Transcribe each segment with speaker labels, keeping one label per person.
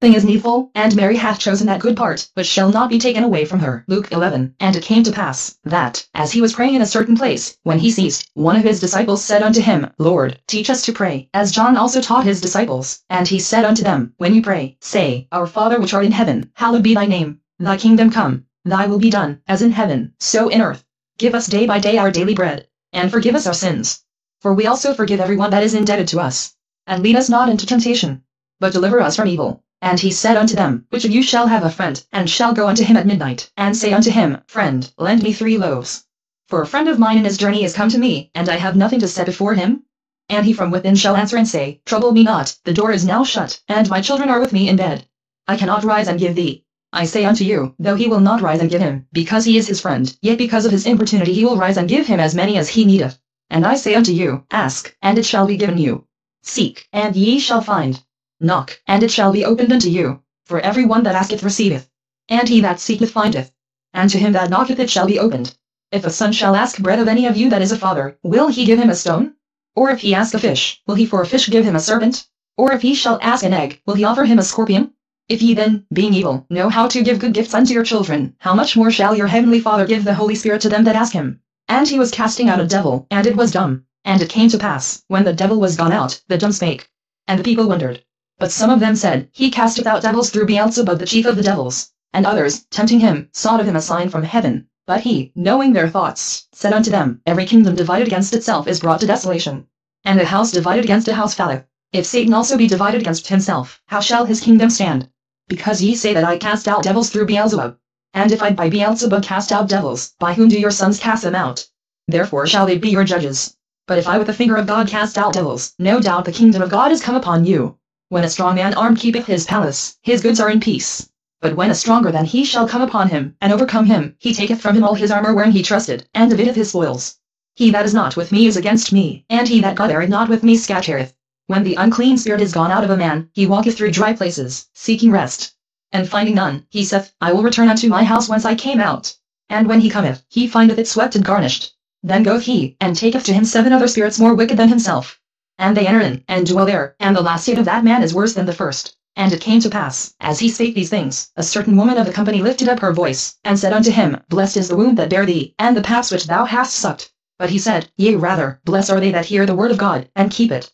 Speaker 1: thing is needful, and Mary hath chosen that good part, which shall not be taken away from her. Luke 11. And it came to pass, that, as he was praying in a certain place, when he ceased, one of his disciples said unto him, Lord, teach us to pray, as John also taught his disciples. And he said unto them, When you pray, say, Our Father which art in heaven, hallowed be thy name. Thy kingdom come, thy will be done, as in heaven, so in earth. Give us day by day our daily bread, and forgive us our sins. For we also forgive everyone that is indebted to us. And lead us not into temptation, but deliver us from evil. And he said unto them, Which of you shall have a friend, and shall go unto him at midnight, and say unto him, Friend, lend me three loaves? For a friend of mine in his journey is come to me, and I have nothing to set before him? And he from within shall answer and say, Trouble me not, the door is now shut, and my children are with me in bed. I cannot rise and give thee. I say unto you, though he will not rise and give him, because he is his friend, yet because of his importunity he will rise and give him as many as he needeth. And I say unto you, Ask, and it shall be given you. Seek, and ye shall find. Knock, and it shall be opened unto you. For every one that asketh receiveth, and he that seeketh findeth, and to him that knocketh it shall be opened. If a son shall ask bread of any of you that is a father, will he give him a stone? Or if he ask a fish, will he for a fish give him a serpent? Or if he shall ask an egg, will he offer him a scorpion? If ye then, being evil, know how to give good gifts unto your children, how much more shall your heavenly Father give the Holy Spirit to them that ask him? And he was casting out a devil, and it was dumb. And it came to pass, when the devil was gone out, the dumb spake. And the people wondered. But some of them said, He casteth out devils through Beelzebub the chief of the devils. And others, tempting him, sought of him a sign from heaven. But he, knowing their thoughts, said unto them, Every kingdom divided against itself is brought to desolation. And a house divided against a house falleth. If Satan also be divided against himself, how shall his kingdom stand? Because ye say that I cast out devils through Beelzebub. And if I by Beelzebub cast out devils, by whom do your sons cast them out? Therefore shall they be your judges. But if I with the finger of God cast out devils, no doubt the kingdom of God is come upon you. When a strong man armed keepeth his palace, his goods are in peace. But when a stronger than he shall come upon him, and overcome him, he taketh from him all his armor wherein he trusted, and divideth his spoils. He that is not with me is against me, and he that gathereth not with me scattereth. When the unclean spirit is gone out of a man, he walketh through dry places, seeking rest. And finding none, he saith, I will return unto my house whence I came out. And when he cometh, he findeth it swept and garnished. Then goeth he, and taketh to him seven other spirits more wicked than himself, and they enter in, and dwell there, and the last state of that man is worse than the first. And it came to pass, as he spake these things, a certain woman of the company lifted up her voice, and said unto him, Blessed is the womb that bare thee, and the paps which thou hast sucked. But he said, Yea rather, blessed are they that hear the word of God, and keep it.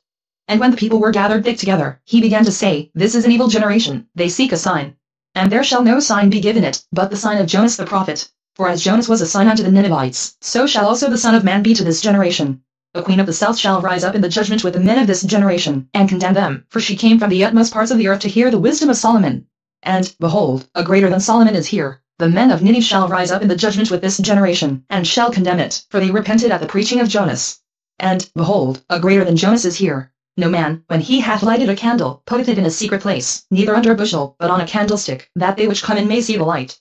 Speaker 1: And when the people were gathered thick together, he began to say, This is an evil generation, they seek a sign. And there shall no sign be given it, but the sign of Jonas the prophet. For as Jonas was a sign unto the Ninevites, so shall also the Son of Man be to this generation. The queen of the south shall rise up in the judgment with the men of this generation, and condemn them, for she came from the utmost parts of the earth to hear the wisdom of Solomon. And, behold, a greater than Solomon is here. The men of Nineveh shall rise up in the judgment with this generation, and shall condemn it, for they repented at the preaching of Jonas. And, behold, a greater than Jonas is here. No man, when he hath lighted a candle, putteth it in a secret place, neither under a bushel, but on a candlestick, that they which come in may see the light.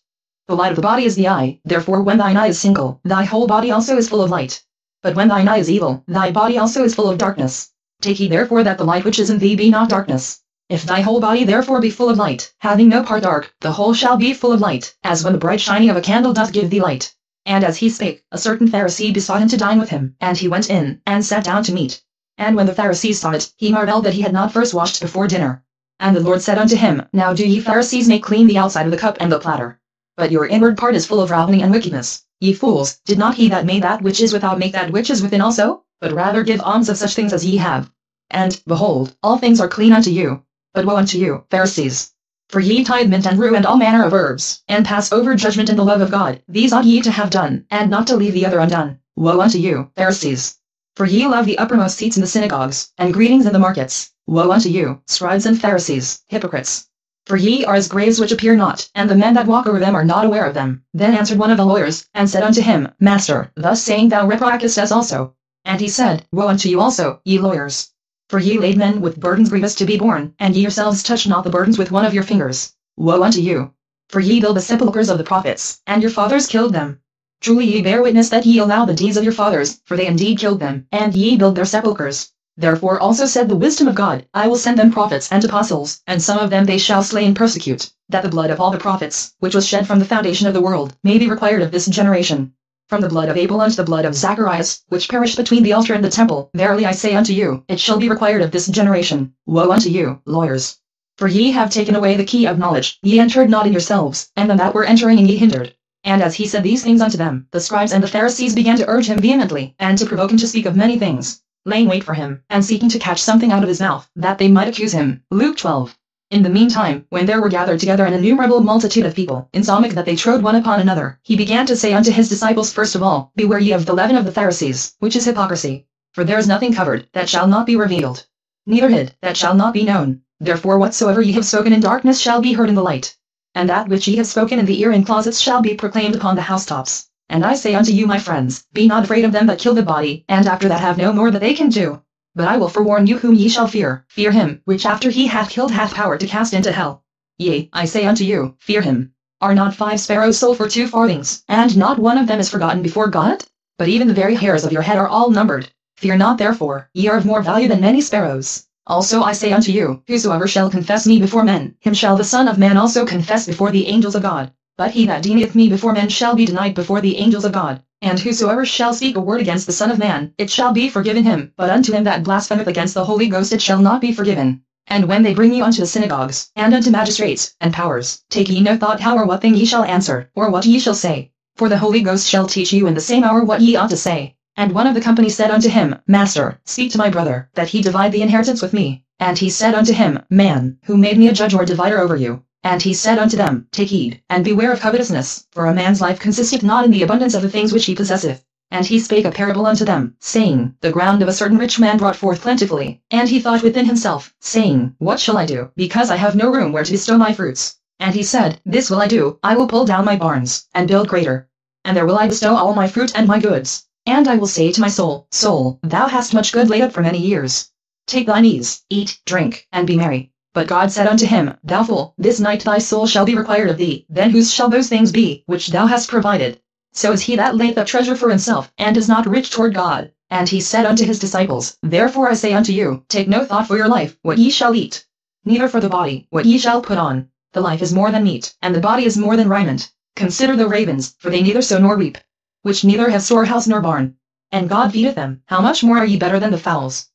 Speaker 1: The light of the body is the eye, therefore when thine eye is single, thy whole body also is full of light. But when thine eye is evil, thy body also is full of darkness. Take heed therefore that the light which is in thee be not darkness. If thy whole body therefore be full of light, having no part dark, the whole shall be full of light, as when the bright shining of a candle doth give thee light. And as he spake, a certain Pharisee besought him to dine with him, and he went in, and sat down to meat. And when the Pharisees saw it, he marvelled that he had not first washed before dinner. And the Lord said unto him, Now do ye Pharisees make clean the outside of the cup and the platter. But your inward part is full of ravening and wickedness. Ye fools, did not he that made that which is without make that which is within also? But rather give alms of such things as ye have. And, behold, all things are clean unto you. But woe unto you, Pharisees! For ye tithe mint and rue and all manner of herbs, and pass over judgment and the love of God. These ought ye to have done, and not to leave the other undone. Woe unto you, Pharisees! For ye love the uppermost seats in the synagogues, and greetings in the markets. Woe unto you, scribes and Pharisees, hypocrites! For ye are as graves which appear not, and the men that walk over them are not aware of them. Then answered one of the lawyers, and said unto him, Master, thus saying thou reprobacest us also. And he said, Woe unto you also, ye lawyers! For ye laid men with burdens grievous to be borne, and ye yourselves touch not the burdens with one of your fingers. Woe unto you! For ye build the sepulchres of the prophets, and your fathers killed them. Truly ye bear witness that ye allow the deeds of your fathers, for they indeed killed them, and ye build their sepulchres. Therefore also said the wisdom of God, I will send them prophets and apostles, and some of them they shall slay and persecute, that the blood of all the prophets, which was shed from the foundation of the world, may be required of this generation. From the blood of Abel unto the blood of Zacharias, which perished between the altar and the temple, verily I say unto you, it shall be required of this generation. Woe unto you, lawyers! For ye have taken away the key of knowledge, ye entered not in yourselves, and them that were entering in ye hindered. And as he said these things unto them, the scribes and the Pharisees began to urge him vehemently, and to provoke him to speak of many things, laying wait for him, and seeking to catch something out of his mouth, that they might accuse him. Luke 12. In the meantime, when there were gathered together an innumerable multitude of people, insomuch that they trode one upon another, he began to say unto his disciples first of all, Beware ye of the leaven of the Pharisees, which is hypocrisy. For there is nothing covered, that shall not be revealed, neither hid, that shall not be known. Therefore whatsoever ye have spoken in darkness shall be heard in the light, and that which ye have spoken in the ear in closets shall be proclaimed upon the housetops. And I say unto you, my friends, be not afraid of them that kill the body, and after that have no more that they can do. But I will forewarn you whom ye shall fear. Fear him, which after he hath killed hath power to cast into hell. Yea, I say unto you, fear him. Are not five sparrows sold for two farthings, and not one of them is forgotten before God? But even the very hairs of your head are all numbered. Fear not therefore, ye are of more value than many sparrows. Also I say unto you, whosoever shall confess me before men, him shall the Son of Man also confess before the angels of God. But he that deemeth me before men shall be denied before the angels of God. And whosoever shall speak a word against the Son of Man, it shall be forgiven him, but unto him that blasphemeth against the Holy Ghost it shall not be forgiven. And when they bring you unto the synagogues, and unto magistrates, and powers, take ye no thought how or what thing ye shall answer, or what ye shall say. For the Holy Ghost shall teach you in the same hour what ye ought to say. And one of the company said unto him, Master, speak to my brother, that he divide the inheritance with me. And he said unto him, Man, who made me a judge or divider over you? And he said unto them, Take heed, and beware of covetousness, for a man's life consisteth not in the abundance of the things which he possesseth. And he spake a parable unto them, saying, The ground of a certain rich man brought forth plentifully. And he thought within himself, saying, What shall I do, because I have no room where to bestow my fruits? And he said, This will I do, I will pull down my barns, and build greater. And there will I bestow all my fruit and my goods. And I will say to my soul, Soul, thou hast much good laid up for many years. Take thine ease, eat, drink, and be merry. But God said unto him, Thou fool, this night thy soul shall be required of thee. Then whose shall those things be, which thou hast provided? So is he that layeth up treasure for himself, and is not rich toward God. And he said unto his disciples, Therefore I say unto you, Take no thought for your life, what ye shall eat, neither for the body, what ye shall put on. The life is more than meat, and the body is more than raiment. Consider the ravens, for they neither sow nor reap, which neither have storehouse nor barn. And God feedeth them. How much more are ye better than the fowls?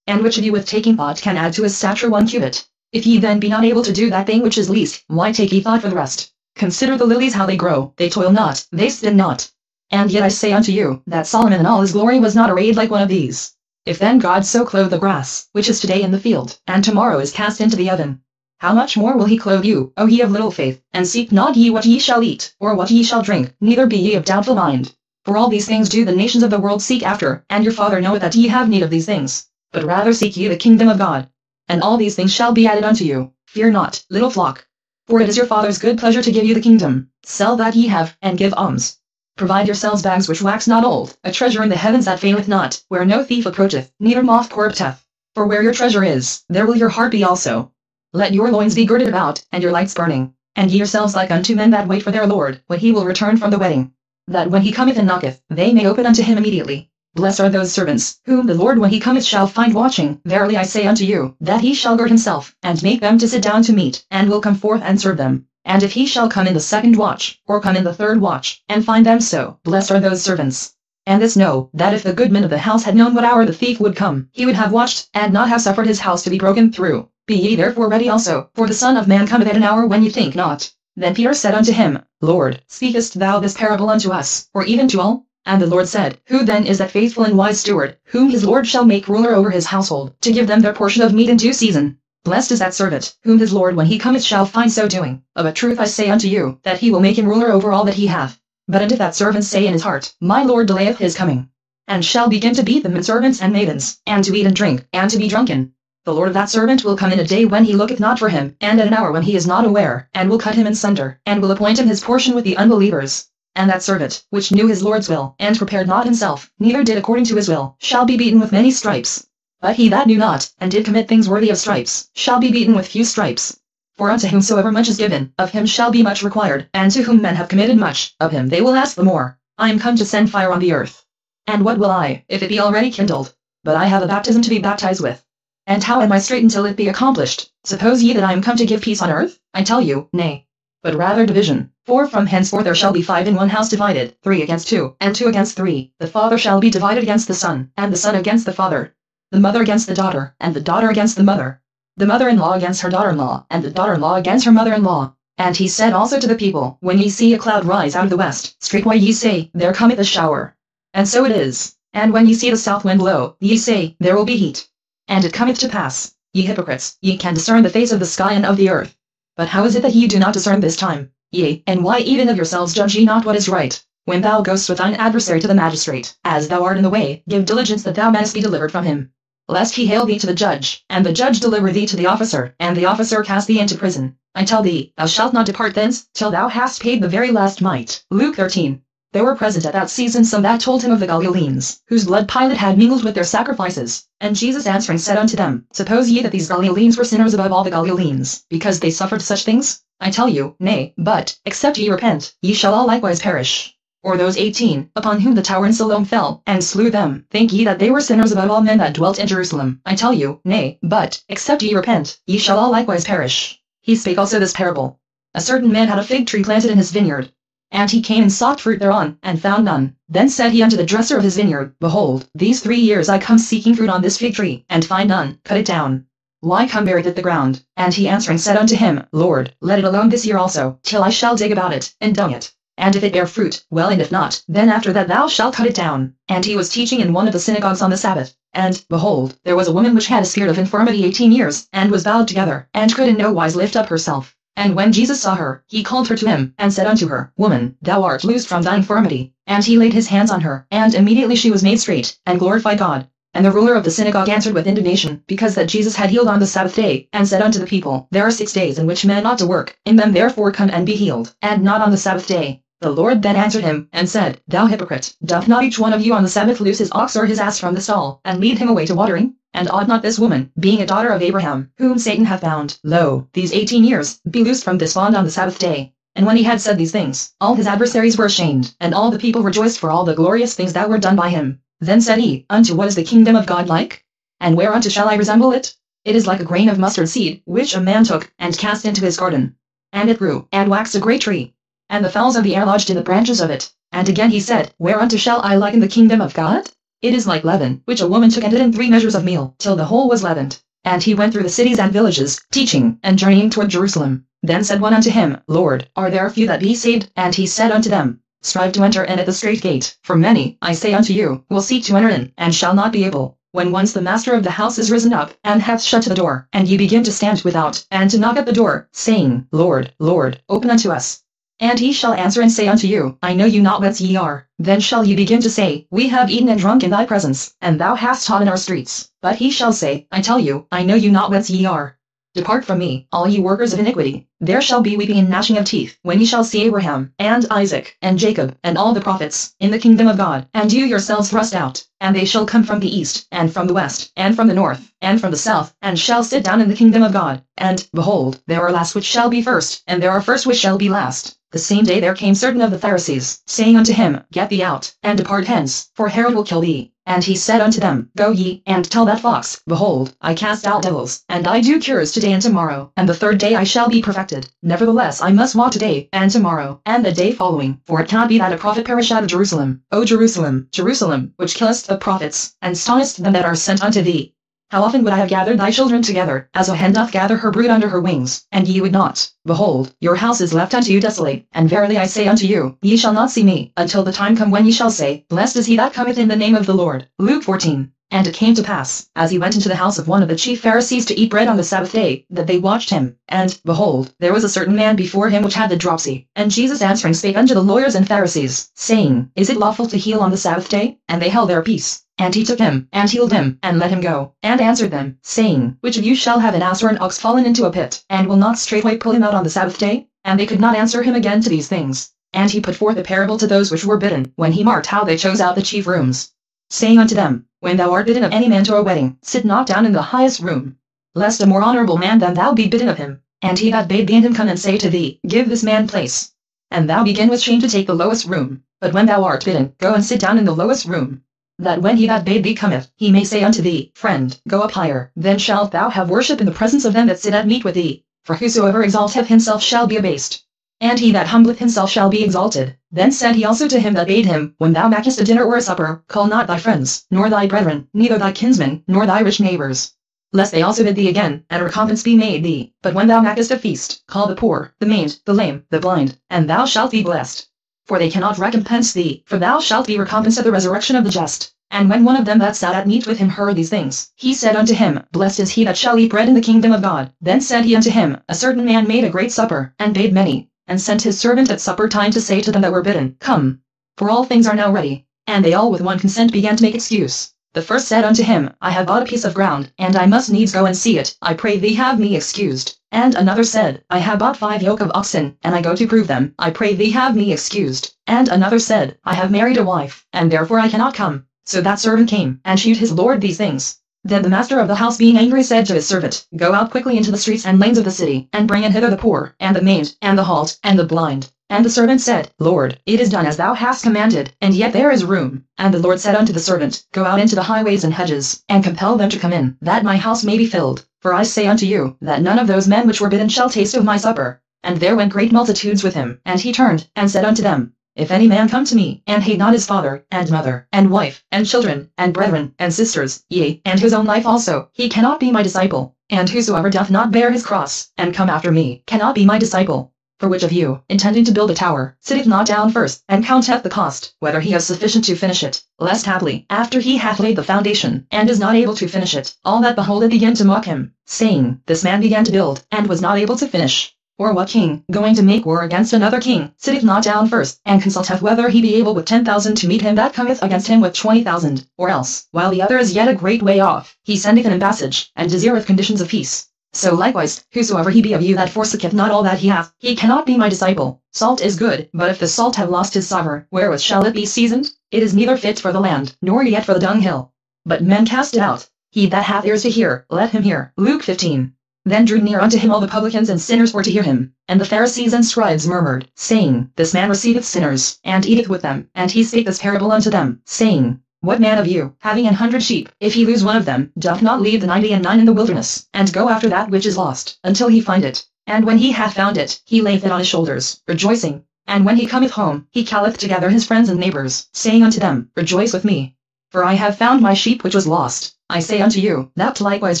Speaker 1: And which of you with taking thought can add to his stature one cubit? If ye then be not able to do that thing which is least, why take ye thought for the rest? Consider the lilies how they grow, they toil not, they spin not. And yet I say unto you, that Solomon in all his glory was not arrayed like one of these. If then God so clothe the grass, which is today in the field, and tomorrow is cast into the oven, how much more will he clothe you, O ye of little faith? And seek not ye what ye shall eat, or what ye shall drink, neither be ye of doubtful mind. For all these things do the nations of the world seek after, and your Father knoweth that ye have need of these things. But rather seek ye the kingdom of God. And all these things shall be added unto you. Fear not, little flock. For it is your Father's good pleasure to give you the kingdom. Sell that ye have, and give alms. Provide yourselves bags which wax not old, a treasure in the heavens that faileth not, where no thief approacheth, neither moth corrupteth. For where your treasure is, there will your heart be also. Let your loins be girded about, and your lights burning. And ye yourselves like unto men that wait for their Lord, when he will return from the wedding that when he cometh and knocketh, they may open unto him immediately. Blessed are those servants, whom the Lord when he cometh shall find watching. Verily I say unto you, that he shall gird himself, and make them to sit down to meat, and will come forth and serve them. And if he shall come in the second watch, or come in the third watch, and find them so, blessed are those servants. And this know, that if the goodman of the house had known what hour the thief would come, he would have watched, and not have suffered his house to be broken through. Be ye therefore ready also, for the Son of Man cometh at an hour when ye think not. Then Peter said unto him, Lord, speakest thou this parable unto us, or even to all? And the Lord said, Who then is that faithful and wise steward, whom his Lord shall make ruler over his household, to give them their portion of meat in due season? Blessed is that servant, whom his Lord when he cometh shall find so doing. Of a truth I say unto you, that he will make him ruler over all that he hath. But unto that servant say in his heart, My Lord delayeth his coming, and shall begin to beat the men servants and maidens, and to eat and drink, and to be drunken, the Lord of that servant will come in a day when he looketh not for him, and at an hour when he is not aware, and will cut him in sunder, and will appoint him his portion with the unbelievers. And that servant, which knew his Lord's will, and prepared not himself, neither did according to his will, shall be beaten with many stripes. But he that knew not, and did commit things worthy of stripes, shall be beaten with few stripes. For unto whomsoever much is given, of him shall be much required, and to whom men have committed much, of him they will ask the more. I am come to send fire on the earth. And what will I, if it be already kindled? But I have a baptism to be baptized with, and how am I straight until it be accomplished? Suppose ye that I am come to give peace on earth? I tell you, nay. But rather division. For from henceforth there shall be five in one house divided, three against two, and two against three. The father shall be divided against the son, and the son against the father. The mother against the daughter, and the daughter against the mother. the mother-in-law against her daughter-in-law, and the daughter-in-law against her mother-in-law. And he said also to the people, When ye see a cloud rise out of the west, straightway ye say, There cometh a shower. And so it is. And when ye see the south wind blow, ye say, There will be heat. And it cometh to pass, ye hypocrites, ye can discern the face of the sky and of the earth. But how is it that ye do not discern this time? Yea, and why even of yourselves judge ye not what is right? When thou goest with thine adversary to the magistrate, as thou art in the way, give diligence that thou mayest be delivered from him. Lest he hail thee to the judge, and the judge deliver thee to the officer, and the officer cast thee into prison. I tell thee, thou shalt not depart thence, till thou hast paid the very last mite. Luke 13. There were present at that season some that told him of the Galileans, whose blood Pilate had mingled with their sacrifices. And Jesus answering said unto them, Suppose ye that these Galileans were sinners above all the Galileans, because they suffered such things? I tell you, nay, but, except ye repent, ye shall all likewise perish. Or those eighteen, upon whom the tower in Siloam fell, and slew them, think ye that they were sinners above all men that dwelt in Jerusalem? I tell you, nay, but, except ye repent, ye shall all likewise perish. He spake also this parable. A certain man had a fig tree planted in his vineyard, and he came and sought fruit thereon, and found none. Then said he unto the dresser of his vineyard, Behold, these three years I come seeking fruit on this fig tree, and find none. Cut it down. Why come bury it at the ground? And he answering said unto him, Lord, let it alone this year also, till I shall dig about it, and dung it. And if it bear fruit, well and if not, then after that thou shalt cut it down. And he was teaching in one of the synagogues on the Sabbath. And, behold, there was a woman which had a spirit of infirmity eighteen years, and was bowed together, and could in no wise lift up herself. And when Jesus saw her, he called her to him, and said unto her, Woman, thou art loosed from thy infirmity. And he laid his hands on her, and immediately she was made straight, and glorified God. And the ruler of the synagogue answered with indignation, because that Jesus had healed on the Sabbath day, and said unto the people, There are six days in which men ought to work, in them therefore come and be healed, and not on the Sabbath day. The Lord then answered him, and said, Thou hypocrite, doth not each one of you on the Sabbath loose his ox or his ass from the stall, and lead him away to watering? And ought not this woman, being a daughter of Abraham, whom Satan hath bound, lo, these eighteen years, be loosed from this bond on the Sabbath day? And when he had said these things, all his adversaries were ashamed, and all the people rejoiced for all the glorious things that were done by him. Then said he, Unto what is the kingdom of God like? And whereunto shall I resemble it? It is like a grain of mustard seed, which a man took, and cast into his garden. And it grew, and waxed a great tree. And the fowls of the air lodged in the branches of it. And again he said, Whereunto shall I liken the kingdom of God? It is like leaven, which a woman took and did in three measures of meal, till the whole was leavened. And he went through the cities and villages, teaching, and journeying toward Jerusalem. Then said one unto him, Lord, are there few that be saved? And he said unto them, Strive to enter in at the strait gate, for many, I say unto you, will seek to enter in, and shall not be able. When once the master of the house is risen up, and hath shut the door, and ye begin to stand without, and to knock at the door, saying, Lord, Lord, open unto us. And he shall answer and say unto you, I know you not whence ye are. Then shall ye begin to say, We have eaten and drunk in thy presence, and thou hast taught in our streets. But he shall say, I tell you, I know you not whence ye are. Depart from me, all ye workers of iniquity. There shall be weeping and gnashing of teeth, when ye shall see Abraham, and Isaac, and Jacob, and all the prophets, in the kingdom of God, and you yourselves thrust out. And they shall come from the east, and from the west, and from the north, and from the south, and shall sit down in the kingdom of God. And, behold, there are last which shall be first, and there are first which shall be last. The same day there came certain of the Pharisees, saying unto him, Get thee out, and depart hence, for Herod will kill thee. And he said unto them, Go ye, and tell that fox, Behold, I cast out devils, and I do cures today and tomorrow, and the third day I shall be perfected. Nevertheless I must walk today, and tomorrow, and the day following, for it cannot be that a prophet perish out of Jerusalem. O Jerusalem, Jerusalem, which killest the prophets, and stonest them that are sent unto thee. How often would I have gathered thy children together, as a hen doth gather her brood under her wings, and ye would not. Behold, your house is left unto you desolate, and verily I say unto you, ye shall not see me, until the time come when ye shall say, Blessed is he that cometh in the name of the Lord. Luke 14. And it came to pass, as he went into the house of one of the chief Pharisees to eat bread on the Sabbath day, that they watched him. And, behold, there was a certain man before him which had the dropsy. And Jesus answering spake unto the lawyers and Pharisees, saying, Is it lawful to heal on the Sabbath day? And they held their peace. And he took him, and healed him, and let him go, and answered them, saying, Which of you shall have an ass or an ox fallen into a pit, and will not straightway pull him out on the Sabbath day? And they could not answer him again to these things. And he put forth a parable to those which were bidden, when he marked how they chose out the chief rooms, saying unto them, When thou art bidden of any man to a wedding, sit not down in the highest room, lest a more honourable man than thou be bidden of him. And he that bade him come and say to thee, Give this man place. And thou begin with shame to take the lowest room. But when thou art bidden, go and sit down in the lowest room that when he that bade thee cometh, he may say unto thee, Friend, go up higher, then shalt thou have worship in the presence of them that sit at meat with thee. For whosoever exalteth himself shall be abased, and he that humbleth himself shall be exalted. Then said he also to him that bade him, When thou makest a dinner or a supper, call not thy friends, nor thy brethren, neither thy kinsmen, nor thy rich neighbors, lest they also bid thee again, and recompense be made thee. But when thou makest a feast, call the poor, the maimed, the lame, the blind, and thou shalt be blessed. For they cannot recompense thee, for thou shalt be recompensed at the resurrection of the just. And when one of them that sat at meat with him heard these things, he said unto him, Blessed is he that shall eat bread in the kingdom of God. Then said he unto him, A certain man made a great supper, and bade many, and sent his servant at supper time to say to them that were bidden, Come, for all things are now ready. And they all with one consent began to make excuse. The first said unto him, I have bought a piece of ground, and I must needs go and see it, I pray thee have me excused. And another said, I have bought five yoke of oxen, and I go to prove them, I pray thee have me excused. And another said, I have married a wife, and therefore I cannot come. So that servant came, and shewed his lord these things. Then the master of the house being angry said to his servant, Go out quickly into the streets and lanes of the city, and bring in hither the poor, and the maimed, and the halt, and the blind. And the servant said, Lord, it is done as thou hast commanded, and yet there is room. And the Lord said unto the servant, Go out into the highways and hedges, and compel them to come in, that my house may be filled. For I say unto you, that none of those men which were bidden shall taste of my supper. And there went great multitudes with him, and he turned, and said unto them, If any man come to me, and hate not his father, and mother, and wife, and children, and brethren, and sisters, yea, and his own life also, he cannot be my disciple. And whosoever doth not bear his cross, and come after me, cannot be my disciple. For which of you, intending to build a tower, sitteth not down first, and counteth the cost, whether he has sufficient to finish it, lest haply, after he hath laid the foundation, and is not able to finish it, all that behold it begin to mock him, saying, This man began to build, and was not able to finish. Or what king, going to make war against another king, sitteth not down first, and consulteth whether he be able with ten thousand to meet him that cometh against him with twenty thousand, or else, while the other is yet a great way off, he sendeth an embassage, and desireth conditions of peace. So likewise, whosoever he be of you that forsaketh not all that he hath, he cannot be my disciple. Salt is good, but if the salt have lost his savour, wherewith shall it be seasoned? It is neither fit for the land, nor yet for the dunghill. But men cast it out. He that hath ears to hear, let him hear. Luke 15. Then drew near unto him all the publicans and sinners for to hear him. And the Pharisees and scribes murmured, saying, This man receiveth sinners, and eateth with them. And he spake this parable unto them, saying, what man of you, having an hundred sheep, if he lose one of them, doth not leave the ninety and nine in the wilderness, and go after that which is lost, until he find it? And when he hath found it, he layeth it on his shoulders, rejoicing. And when he cometh home, he calleth together his friends and neighbors, saying unto them, Rejoice with me. For I have found my sheep which was lost. I say unto you, that likewise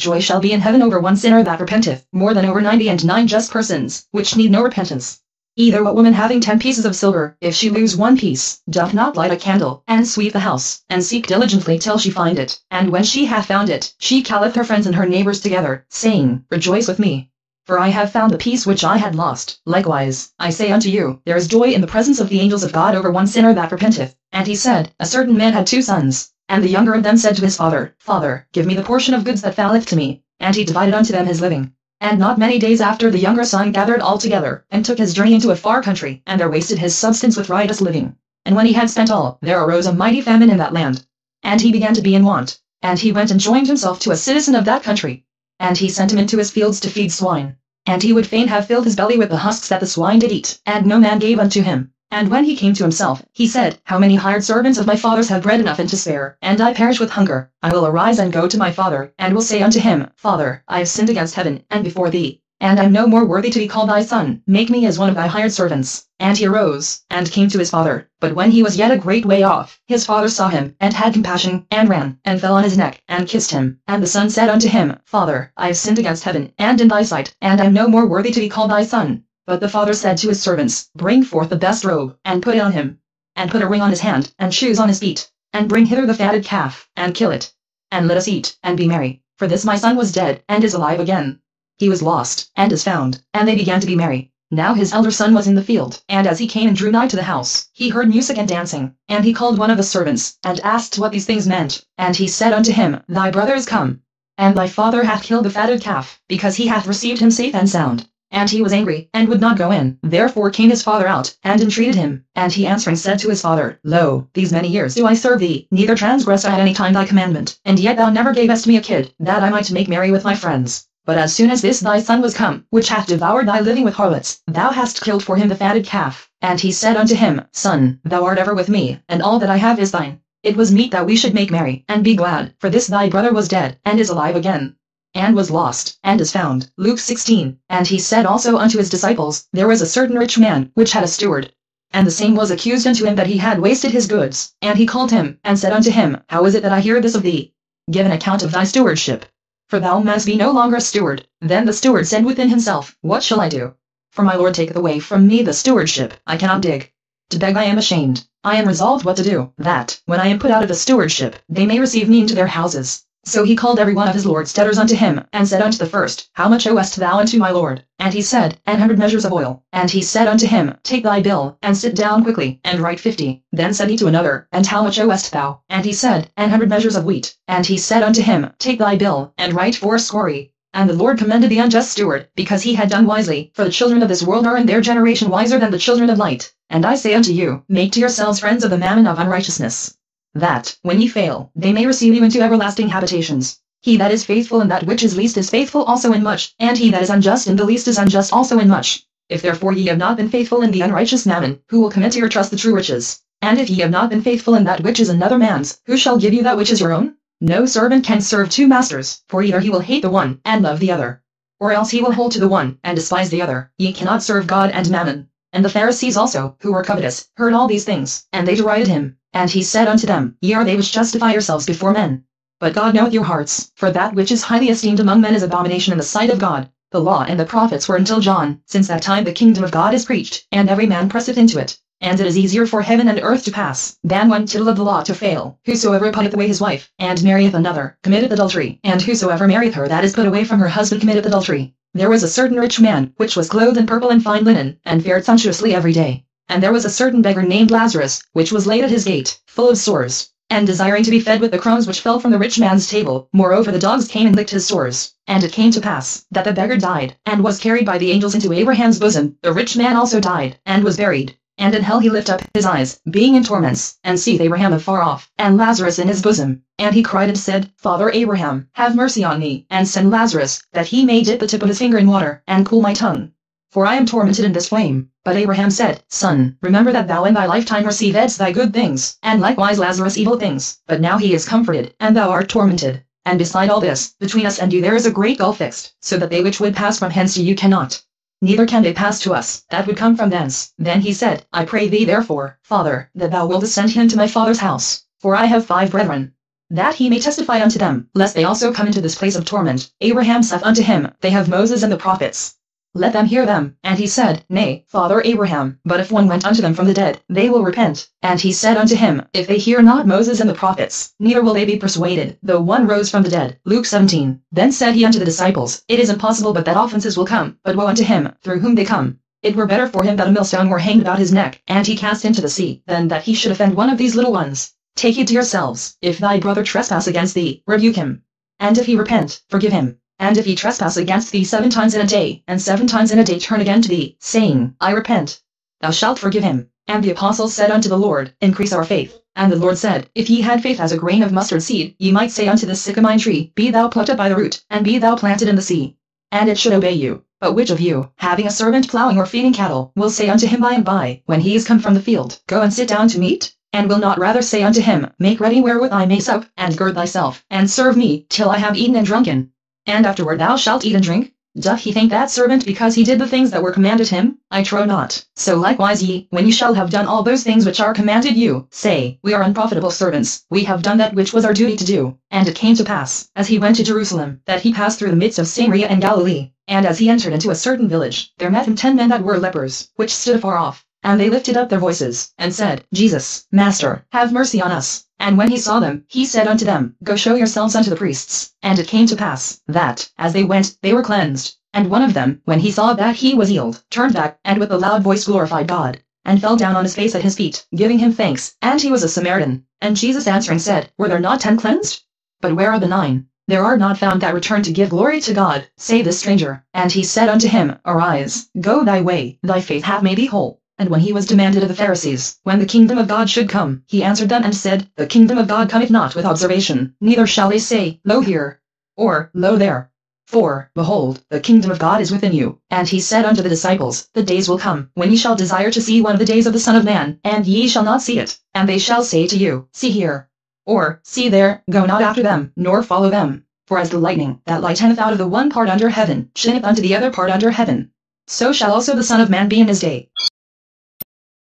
Speaker 1: joy shall be in heaven over one sinner that repenteth, more than over ninety and nine just persons, which need no repentance. Either what woman having ten pieces of silver, if she lose one piece, doth not light a candle, and sweep the house, and seek diligently till she find it. And when she hath found it, she calleth her friends and her neighbors together, saying, Rejoice with me. For I have found the piece which I had lost. Likewise, I say unto you, there is joy in the presence of the angels of God over one sinner that repenteth. And he said, A certain man had two sons. And the younger of them said to his father, Father, give me the portion of goods that falleth to me. And he divided unto them his living. And not many days after the younger son gathered all together, and took his journey into a far country, and there wasted his substance with riotous living. And when he had spent all, there arose a mighty famine in that land. And he began to be in want. And he went and joined himself to a citizen of that country. And he sent him into his fields to feed swine. And he would fain have filled his belly with the husks that the swine did eat, and no man gave unto him. And when he came to himself, he said, How many hired servants of my father's have bread enough and to spare, and I perish with hunger? I will arise and go to my father, and will say unto him, Father, I have sinned against heaven, and before thee, and I am no more worthy to be called thy son. Make me as one of thy hired servants. And he arose, and came to his father. But when he was yet a great way off, his father saw him, and had compassion, and ran, and fell on his neck, and kissed him. And the son said unto him, Father, I have sinned against heaven, and in thy sight, and I am no more worthy to be called thy son. But the father said to his servants, Bring forth the best robe, and put it on him, and put a ring on his hand, and shoes on his feet, and bring hither the fatted calf, and kill it, and let us eat, and be merry. For this my son was dead, and is alive again. He was lost, and is found, and they began to be merry. Now his elder son was in the field, and as he came and drew nigh to the house, he heard music and dancing. And he called one of the servants, and asked what these things meant. And he said unto him, Thy brother is come, and thy father hath killed the fatted calf, because he hath received him safe and sound. And he was angry, and would not go in. Therefore came his father out, and entreated him. And he answering said to his father, Lo, these many years do I serve thee, neither transgressed I at any time thy commandment. And yet thou never gavest me a kid, that I might make merry with my friends. But as soon as this thy son was come, which hath devoured thy living with harlots, thou hast killed for him the fatted calf. And he said unto him, Son, thou art ever with me, and all that I have is thine. It was meet that we should make merry, and be glad, for this thy brother was dead, and is alive again and was lost, and is found. Luke 16. And he said also unto his disciples, There was a certain rich man, which had a steward. And the same was accused unto him that he had wasted his goods. And he called him, and said unto him, How is it that I hear this of thee? Give an account of thy stewardship. for thou must be no longer a steward. Then the steward said within himself, What shall I do? For my lord taketh away from me the stewardship, I cannot dig. To beg I am ashamed. I am resolved what to do, that, when I am put out of the stewardship, they may receive me into their houses. So he called every one of his lord's debtors unto him, and said unto the first, How much owest thou unto my lord? And he said, An hundred measures of oil. And he said unto him, Take thy bill, and sit down quickly, and write fifty. Then said he to another, And how much owest thou? And he said, An hundred measures of wheat. And he said unto him, Take thy bill, and write fourscore. And the Lord commended the unjust steward, because he had done wisely, for the children of this world are in their generation wiser than the children of light. And I say unto you, Make to yourselves friends of the mammon of unrighteousness. That, when ye fail, they may receive you into everlasting habitations. He that is faithful in that which is least is faithful also in much, and he that is unjust in the least is unjust also in much. If therefore ye have not been faithful in the unrighteous mammon, who will commit to your trust the true riches? And if ye have not been faithful in that which is another man's, who shall give you that which is your own? No servant can serve two masters, for either he will hate the one, and love the other. Or else he will hold to the one, and despise the other. Ye cannot serve God and mammon. And the Pharisees also, who were covetous, heard all these things, and they derided him. And he said unto them, Ye are they which justify yourselves before men, but God knoweth your hearts, for that which is highly esteemed among men is abomination in the sight of God. The law and the prophets were until John, since that time the kingdom of God is preached, and every man presseth into it. And it is easier for heaven and earth to pass, than one tittle of the law to fail. Whosoever putteth away his wife, and marrieth another, committeth adultery, and whosoever marrieth her that is put away from her husband committeth adultery. There was a certain rich man, which was clothed in purple and fine linen, and fared sumptuously every day. And there was a certain beggar named Lazarus, which was laid at his gate, full of sores and desiring to be fed with the crumbs which fell from the rich man's table. Moreover the dogs came and licked his sores. And it came to pass, that the beggar died, and was carried by the angels into Abraham's bosom. The rich man also died, and was buried. And in hell he lift up his eyes, being in torments, and seeth Abraham afar off, and Lazarus in his bosom. And he cried and said, Father Abraham, have mercy on me, and send Lazarus, that he may dip the tip of his finger in water, and cool my tongue for I am tormented in this flame. But Abraham said, Son, remember that thou in thy lifetime receivedst thy good things, and likewise Lazarus evil things. But now he is comforted, and thou art tormented. And beside all this, between us and you there is a great gulf fixed, so that they which would pass from hence to you cannot. Neither can they pass to us, that would come from thence. Then he said, I pray thee therefore, Father, that thou wilt send him to my father's house. For I have five brethren, that he may testify unto them, lest they also come into this place of torment. Abraham saith unto him, They have Moses and the prophets. Let them hear them. And he said, Nay, Father Abraham, but if one went unto them from the dead, they will repent. And he said unto him, If they hear not Moses and the prophets, neither will they be persuaded, though one rose from the dead. Luke 17. Then said he unto the disciples, It is impossible but that offences will come, but woe unto him, through whom they come. It were better for him that a millstone were hanged about his neck, and he cast into the sea, than that he should offend one of these little ones. Take heed to yourselves, if thy brother trespass against thee, rebuke him. And if he repent, forgive him. And if he trespass against thee seven times in a day, and seven times in a day turn again to thee, saying, I repent, thou shalt forgive him. And the apostles said unto the Lord, Increase our faith. And the Lord said, If ye had faith as a grain of mustard seed, ye might say unto this sycamine tree, Be thou plucked up by the root, and be thou planted in the sea. And it should obey you. But which of you, having a servant plowing or feeding cattle, will say unto him by and by, when he is come from the field, Go and sit down to meat? And will not rather say unto him, Make ready wherewith I may sup, and gird thyself, and serve me, till I have eaten and drunken? And afterward thou shalt eat and drink? Doth he thank that servant because he did the things that were commanded him? I trow not. So likewise ye, when ye shall have done all those things which are commanded you, say, We are unprofitable servants, we have done that which was our duty to do. And it came to pass, as he went to Jerusalem, that he passed through the midst of Samaria and Galilee. And as he entered into a certain village, there met him ten men that were lepers, which stood afar off. And they lifted up their voices, and said, Jesus, Master, have mercy on us. And when he saw them, he said unto them, Go show yourselves unto the priests. And it came to pass, that, as they went, they were cleansed. And one of them, when he saw that he was healed, turned back, and with a loud voice glorified God, and fell down on his face at his feet, giving him thanks. And he was a Samaritan. And Jesus answering said, Were there not ten cleansed? But where are the nine? There are not found that return to give glory to God, save this stranger. And he said unto him, Arise, go thy way, thy faith hath made thee whole. And when he was demanded of the Pharisees, when the kingdom of God should come, he answered them and said, The kingdom of God cometh not with observation, neither shall they say, Lo here, or, Lo there. For, behold, the kingdom of God is within you. And he said unto the disciples, The days will come, when ye shall desire to see one of the days of the Son of Man, and ye shall not see it. And they shall say to you, See here, or, See there, go not after them, nor follow them. For as the lightning, that lighteneth out of the one part under heaven, shineth unto the other part under heaven, so shall also the Son of Man be in his day.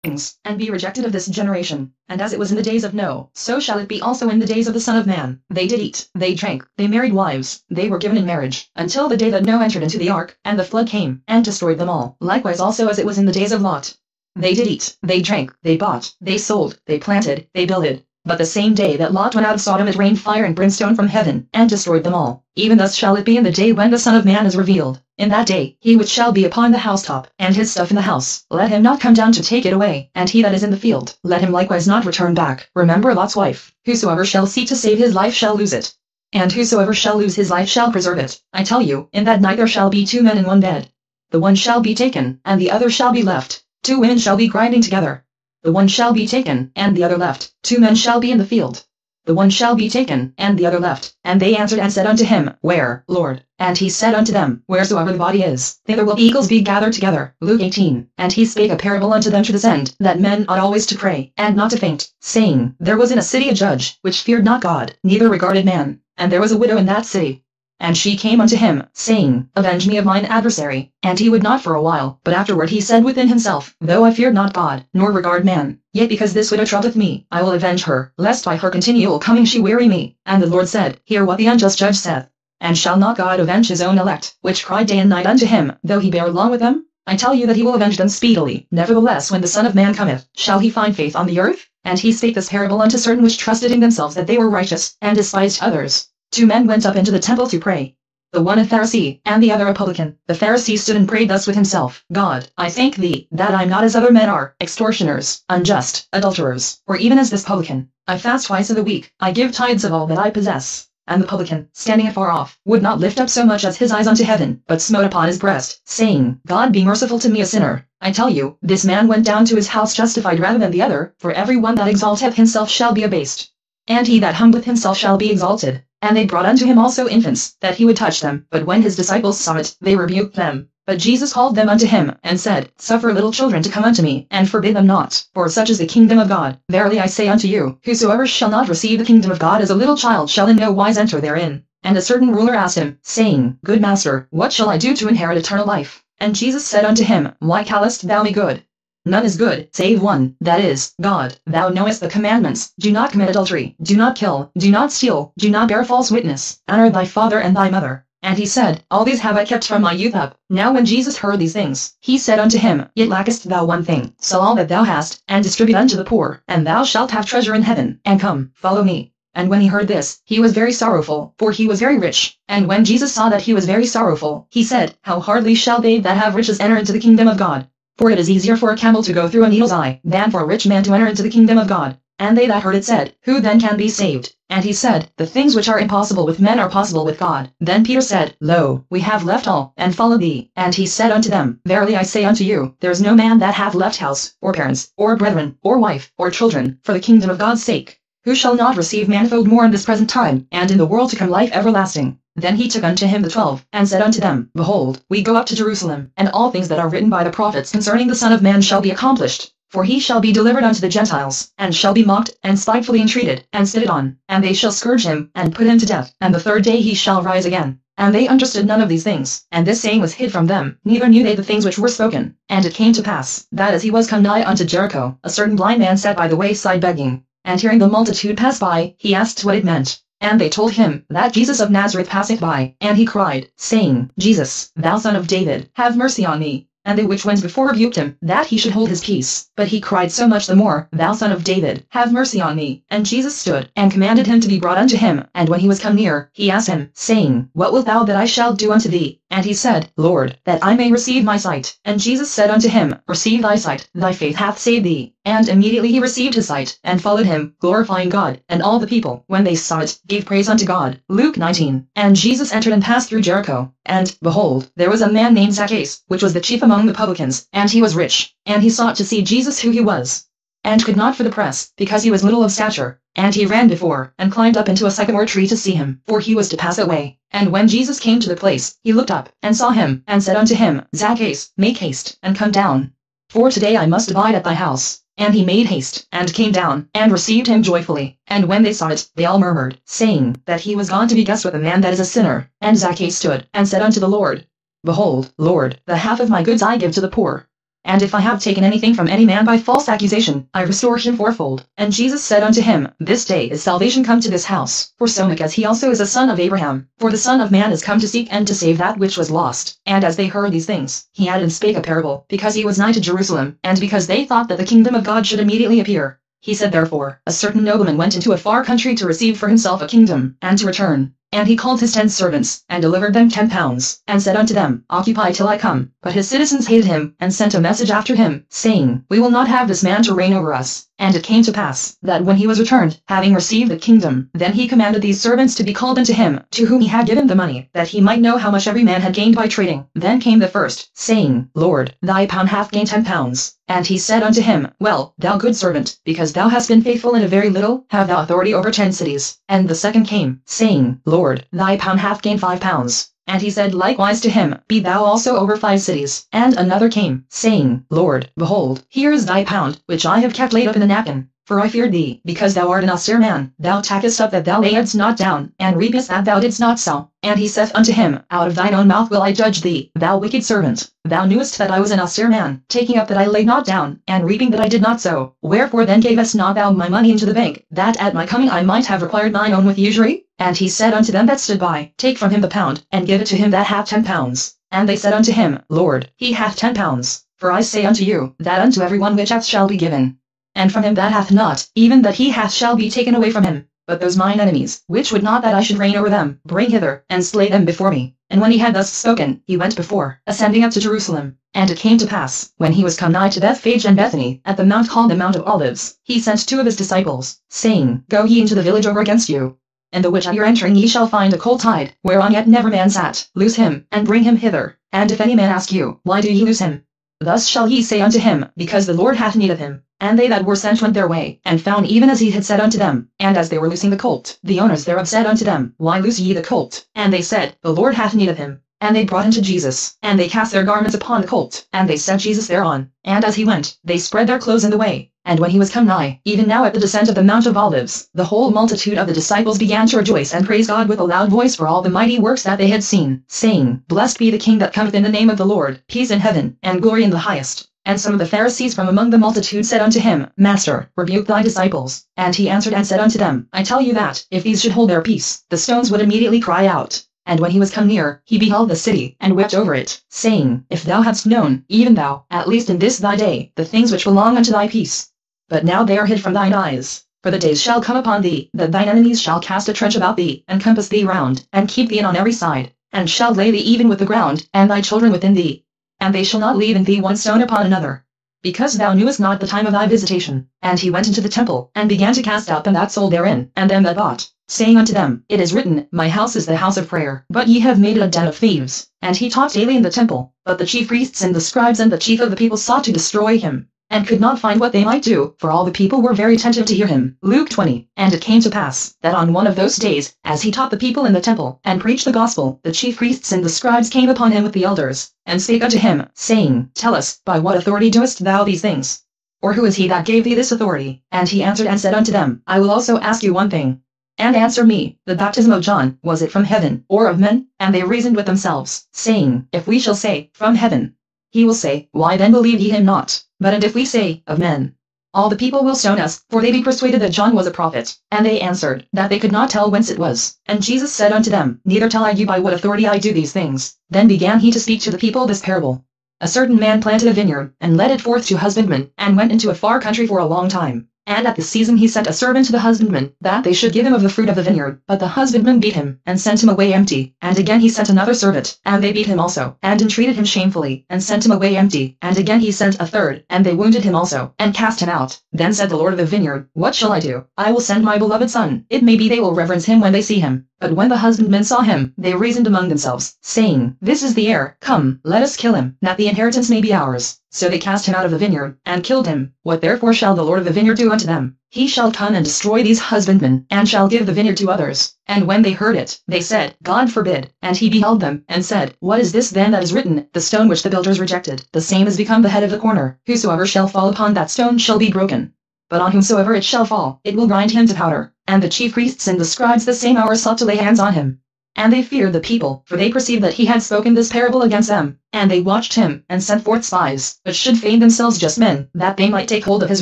Speaker 1: Things, and be rejected of this generation. And as it was in the days of Noah, so shall it be also in the days of the Son of Man. They did eat, they drank, they married wives, they were given in marriage, until the day that Noah entered into the ark, and the flood came, and destroyed them all. Likewise also as it was in the days of Lot. They did eat, they drank, they bought, they sold, they planted, they builded. But the same day that Lot went out of Sodom it rained fire and brimstone from heaven, and destroyed them all. Even thus shall it be in the day when the Son of Man is revealed. In that day, he which shall be upon the housetop, and his stuff in the house, let him not come down to take it away, and he that is in the field, let him likewise not return back. Remember Lot's wife. Whosoever shall seek to save his life shall lose it. And whosoever shall lose his life shall preserve it. I tell you, in that night there shall be two men in one bed. The one shall be taken, and the other shall be left. Two women shall be grinding together. The one shall be taken, and the other left. Two men shall be in the field. The one shall be taken, and the other left. And they answered and said unto him, Where, Lord? And he said unto them, Wheresoever the body is, thither will eagles be gathered together. Luke 18. And he spake a parable unto them to this end, that men ought always to pray, and not to faint, saying, There was in a city a judge, which feared not God, neither regarded man. And there was a widow in that city, and she came unto him, saying, Avenge me of mine adversary. And he would not for a while, but afterward he said within himself, Though I fear not God, nor regard man, yet because this widow troubleth me, I will avenge her, lest by her continual coming she weary me. And the Lord said, Hear what the unjust judge saith. And shall not God avenge his own elect, which cry day and night unto him, though he bear long with them? I tell you that he will avenge them speedily. Nevertheless when the Son of Man cometh, shall he find faith on the earth? And he spake this parable unto certain which trusted in themselves that they were righteous, and despised others. Two men went up into the temple to pray. The one a Pharisee, and the other a publican. The Pharisee stood and prayed thus with himself, God, I thank thee, that I am not as other men are, extortioners, unjust, adulterers, or even as this publican. I fast twice in the week, I give tithes of all that I possess. And the publican, standing afar off, would not lift up so much as his eyes unto heaven, but smote upon his breast, saying, God be merciful to me a sinner. I tell you, this man went down to his house justified rather than the other, for every one that exalteth himself shall be abased. And he that humbleth himself shall be exalted. And they brought unto him also infants, that he would touch them. But when his disciples saw it, they rebuked them. But Jesus called them unto him, and said, Suffer little children to come unto me, and forbid them not, for such is the kingdom of God. Verily I say unto you, whosoever shall not receive the kingdom of God as a little child shall in no wise enter therein. And a certain ruler asked him, saying, Good master, what shall I do to inherit eternal life? And Jesus said unto him, Why callest thou me good? None is good, save one, that is, God. Thou knowest the commandments, do not commit adultery, do not kill, do not steal, do not bear false witness, honor thy father and thy mother. And he said, All these have I kept from my youth up. Now when Jesus heard these things, he said unto him, Yet lackest thou one thing, sell all that thou hast, and distribute unto the poor, and thou shalt have treasure in heaven, and come, follow me. And when he heard this, he was very sorrowful, for he was very rich. And when Jesus saw that he was very sorrowful, he said, How hardly shall they that have riches enter into the kingdom of God? For it is easier for a camel to go through a needle's eye, than for a rich man to enter into the kingdom of God. And they that heard it said, Who then can be saved? And he said, The things which are impossible with men are possible with God. Then Peter said, Lo, we have left all, and followed thee. And he said unto them, Verily I say unto you, there is no man that hath left house, or parents, or brethren, or wife, or children, for the kingdom of God's sake, who shall not receive manifold more in this present time, and in the world to come life everlasting. Then he took unto him the twelve, and said unto them, Behold, we go up to Jerusalem, and all things that are written by the prophets concerning the Son of Man shall be accomplished. For he shall be delivered unto the Gentiles, and shall be mocked, and spitefully entreated, and spitted on, and they shall scourge him, and put him to death, and the third day he shall rise again. And they understood none of these things, and this saying was hid from them, neither knew they the things which were spoken. And it came to pass, that as he was come nigh unto Jericho, a certain blind man sat by the wayside begging. And hearing the multitude pass by, he asked what it meant. And they told him that Jesus of Nazareth passeth by, and he cried, saying, Jesus, thou son of David, have mercy on me. And they which went before rebuked him, that he should hold his peace. But he cried so much the more, Thou son of David, have mercy on me. And Jesus stood, and commanded him to be brought unto him. And when he was come near, he asked him, saying, What wilt thou that I shall do unto thee? And he said, Lord, that I may receive my sight. And Jesus said unto him, Receive thy sight, thy faith hath saved thee. And immediately he received his sight, and followed him, glorifying God. And all the people, when they saw it, gave praise unto God. Luke 19. And Jesus entered and passed through Jericho. And, behold, there was a man named Zacchaeus, which was the chief among the publicans, and he was rich. And he sought to see Jesus who he was, and could not for the press, because he was little of stature. And he ran before, and climbed up into a sycamore tree to see him, for he was to pass away. way. And when Jesus came to the place, he looked up, and saw him, and said unto him, Zacchaeus, make haste, and come down. For today I must abide at thy house. And he made haste, and came down, and received him joyfully. And when they saw it, they all murmured, saying, that he was gone to be guest with a man that is a sinner. And Zacchaeus stood, and said unto the Lord, Behold, Lord, the half of my goods I give to the poor. And if I have taken anything from any man by false accusation, I restore him fourfold. And Jesus said unto him, This day is salvation come to this house, for so much as he also is a son of Abraham. For the Son of Man is come to seek and to save that which was lost. And as they heard these things, he added and spake a parable, because he was nigh to Jerusalem, and because they thought that the kingdom of God should immediately appear. He said therefore, A certain nobleman went into a far country to receive for himself a kingdom, and to return. And he called his ten servants, and delivered them ten pounds, and said unto them, Occupy till I come. But his citizens hated him, and sent a message after him, saying, We will not have this man to reign over us. And it came to pass, that when he was returned, having received the kingdom, then he commanded these servants to be called unto him, to whom he had given the money, that he might know how much every man had gained by trading. Then came the first, saying, Lord, thy pound hath gained ten pounds. And he said unto him, Well, thou good servant, because thou hast been faithful in a very little, have thou authority over ten cities. And the second came, saying, Lord, thy pound hath gained five pounds. And he said likewise to him, Be thou also over five cities. And another came, saying, Lord, behold, here is thy pound, which I have kept laid up in the napkin. For I feared thee, because thou art an austere man. Thou takest up that thou layedst not down, and reapest that thou didst not sow. And he saith unto him, Out of thine own mouth will I judge thee, thou wicked servant. Thou knewest that I was an austere man, taking up that I laid not down, and reaping that I did not sow. Wherefore then gavest not thou my money into the bank, that at my coming I might have required mine own with usury? And he said unto them that stood by, Take from him the pound, and give it to him that hath ten pounds. And they said unto him, Lord, he hath ten pounds. For I say unto you, that unto every one which hath shall be given and from him that hath not, even that he hath shall be taken away from him. But those mine enemies, which would not that I should reign over them, bring hither, and slay them before me. And when he had thus spoken, he went before, ascending up to Jerusalem. And it came to pass, when he was come nigh to Bethphage and Bethany, at the mount called the Mount of Olives, he sent two of his disciples, saying, Go ye into the village over against you. And the which at your entering ye shall find a colt tied, whereon yet never man sat. Loose him, and bring him hither. And if any man ask you, Why do ye loose him? Thus shall ye say unto him, Because the Lord hath need of him. And they that were sent went their way, and found even as he had said unto them. And as they were loosing the colt, the owners thereof said unto them, Why loose ye the colt? And they said, The Lord hath need of him. And they brought him to Jesus, and they cast their garments upon the colt, and they set Jesus thereon. And as he went, they spread their clothes in the way. And when he was come nigh, even now at the descent of the Mount of Olives, the whole multitude of the disciples began to rejoice and praise God with a loud voice for all the mighty works that they had seen, saying, Blessed be the King that cometh in the name of the Lord, peace in heaven, and glory in the highest. And some of the Pharisees from among the multitude said unto him, Master, rebuke thy disciples. And he answered and said unto them, I tell you that, if these should hold their peace, the stones would immediately cry out. And when he was come near, he beheld the city, and wept over it, saying, If thou hadst known, even thou, at least in this thy day, the things which belong unto thy peace. But now they are hid from thine eyes. For the days shall come upon thee, that thine enemies shall cast a trench about thee, and compass thee round, and keep thee in on every side, and shall lay thee even with the ground, and thy children within thee and they shall not leave in thee one stone upon another. Because thou knewest not the time of thy visitation. And he went into the temple, and began to cast out them that sold therein, and them that bought, saying unto them, It is written, My house is the house of prayer, but ye have made it a den of thieves. And he taught daily in the temple. But the chief priests and the scribes and the chief of the people sought to destroy him, and could not find what they might do, for all the people were very attentive to hear him. Luke 20. And it came to pass, that on one of those days, as he taught the people in the temple, and preached the gospel, the chief priests and the scribes came upon him with the elders, and spake unto him, saying, Tell us, by what authority doest thou these things? Or who is he that gave thee this authority? And he answered and said unto them, I will also ask you one thing. And answer me, the baptism of John, was it from heaven, or of men? And they reasoned with themselves, saying, If we shall say, From heaven, he will say, Why then believe ye him not? But and if we say, Of men, all the people will stone us, for they be persuaded that John was a prophet. And they answered, that they could not tell whence it was. And Jesus said unto them, Neither tell I you by what authority I do these things. Then began he to speak to the people this parable. A certain man planted a vineyard, and led it forth to husbandmen, and went into a far country for a long time. And at the season he sent a servant to the husbandman, that they should give him of the fruit of the vineyard. But the husbandman beat him, and sent him away empty. And again he sent another servant, and they beat him also, and entreated him shamefully, and sent him away empty. And again he sent a third, and they wounded him also, and cast him out. Then said the Lord of the vineyard, What shall I do? I will send my beloved son. It may be they will reverence him when they see him. But when the husbandmen saw him, they reasoned among themselves, saying, This is the heir, come, let us kill him, that the inheritance may be ours. So they cast him out of the vineyard, and killed him. What therefore shall the Lord of the vineyard do unto them? He shall come and destroy these husbandmen, and shall give the vineyard to others. And when they heard it, they said, God forbid. And he beheld them, and said, What is this then that is written, The stone which the builders rejected, the same is become the head of the corner. Whosoever shall fall upon that stone shall be broken. But on whomsoever it shall fall, it will grind him to powder. And the chief priests and the scribes the same hour sought to lay hands on him and they feared the people, for they perceived that he had spoken this parable against them. And they watched him, and sent forth spies, but should feign themselves just men, that they might take hold of his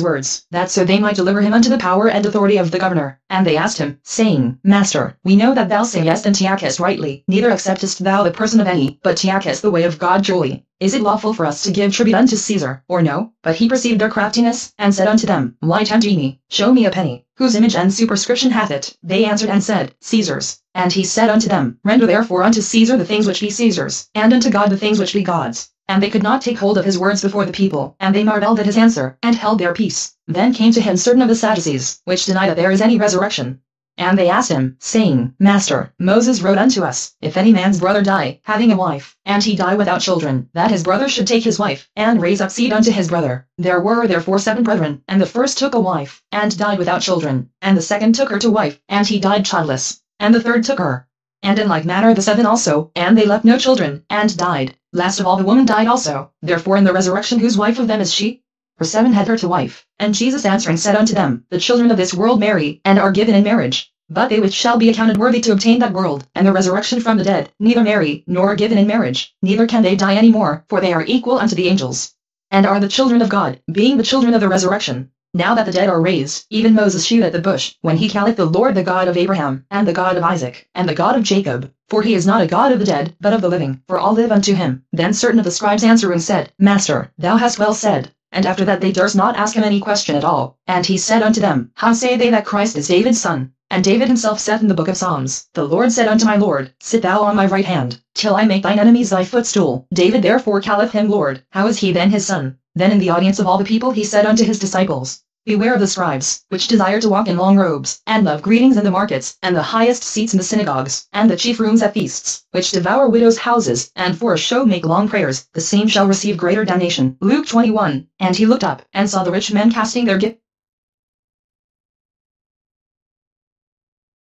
Speaker 1: words, that so they might deliver him unto the power and authority of the governor. And they asked him, saying, Master, we know that thou sayest and rightly, neither acceptest thou the person of any, but teachest the way of God truly. Is it lawful for us to give tribute unto Caesar, or no? But he perceived their craftiness, and said unto them, Why tempt ye me? Show me a penny. Whose image and superscription hath it? They answered and said, Caesar's. And he said unto them, Render therefore unto Caesar the things which be Caesar's, and unto God the things which be God's. And they could not take hold of his words before the people, and they marvelled at his answer, and held their peace. Then came to him certain of the Sadducees, which deny that there is any resurrection. And they asked him, saying, Master, Moses wrote unto us, If any man's brother die, having a wife, and he die without children, that his brother should take his wife, and raise up seed unto his brother. There were therefore seven brethren, and the first took a wife, and died without children, and the second took her to wife, and he died childless, and the third took her. And in like manner the seven also, and they left no children, and died. Last of all the woman died also, therefore in the resurrection whose wife of them is she? For seven had her to wife. And Jesus answering said unto them, The children of this world marry, and are given in marriage. But they which shall be accounted worthy to obtain that world, and the resurrection from the dead, neither marry, nor are given in marriage, neither can they die any more, for they are equal unto the angels. And are the children of God, being the children of the resurrection. Now that the dead are raised, even Moses shewed at the bush, when he calleth the Lord the God of Abraham, and the God of Isaac, and the God of Jacob. For he is not a God of the dead, but of the living, for all live unto him. Then certain of the scribes answering said, Master, thou hast well said. And after that they durst not ask him any question at all. And he said unto them, How say they that Christ is David's son? And David himself saith in the book of Psalms, The Lord said unto my Lord, Sit thou on my right hand, till I make thine enemies thy footstool. David therefore calleth him Lord. How is he then his son? Then in the audience of all the people he said unto his disciples, Beware of the scribes, which desire to walk in long robes, and love greetings in the markets, and the highest seats in the synagogues, and the chief rooms at feasts, which devour widows' houses, and for a show make long prayers, the same shall receive greater damnation. Luke 21. And he looked up, and saw the rich men casting their gift